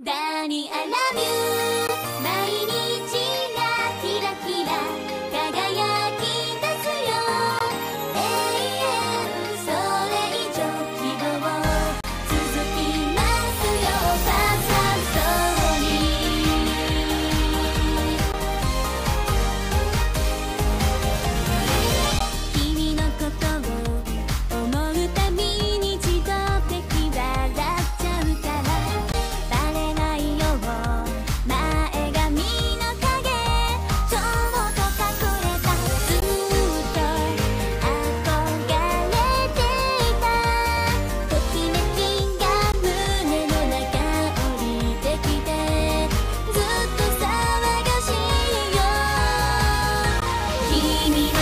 ダニアラビュー毎日 me.